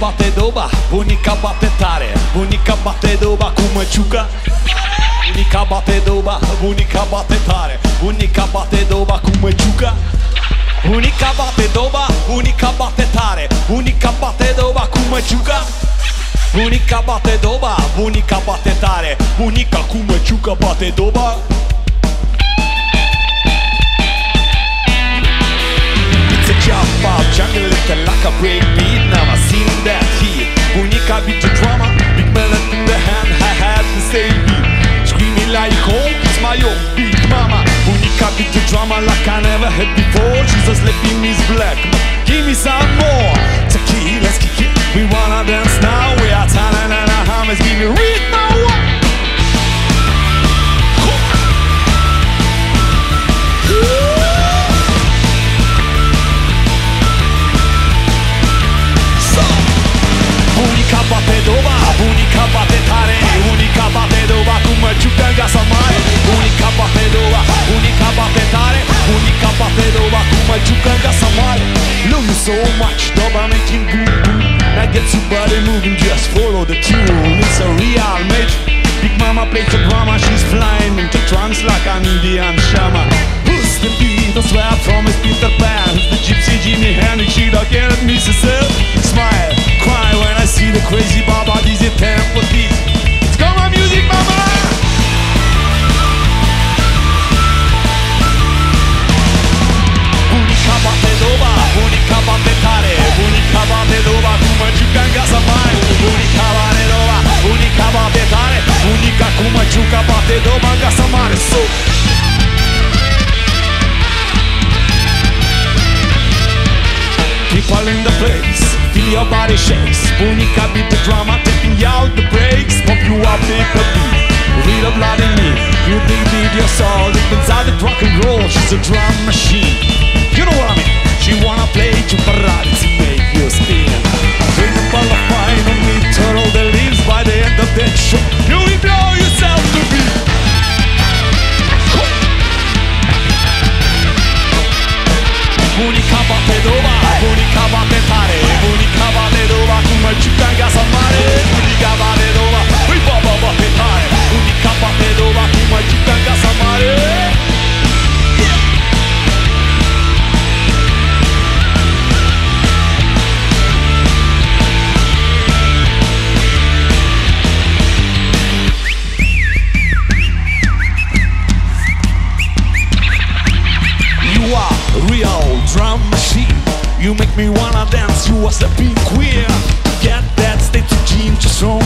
bate doba, bunica bate tare. Bunica bate doba cu măciucă. Bunica bate doba, bunica bate tare. Bunica bate doba cu măciucă. Bunica bate doba, bunica bate tare. Bunica bate doba cu măciucă. Bunica bate doba, bunica bate tare. Bunica cu măciucă bate doba. It's a chop pop, jungle little like a break Beat the drama like I never had before. She's a sleeping Miss Black. Give me some more Body moving, just follow the tune. It's a real magic Big mama plays the drama, she's flying into trance like an Indian shaman. Who's the beat, I swear I promise Peter Pan. Who's the gypsy Jimi Hendrix, she don't get miss herself Smile, cry when I see the crazy baba People in the place, feel your body shakes Bunica beat the drama, taking out the brakes Pump you up, take a beat. Read the blood in me, you think beat your soul. Deep inside the rock and roll, she's a drum machine ばってドバブにかばってたれブにかばってドバくま drum machine. You make me wanna dance. You are stepping queer. Get that state of gene just so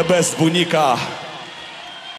The best bunica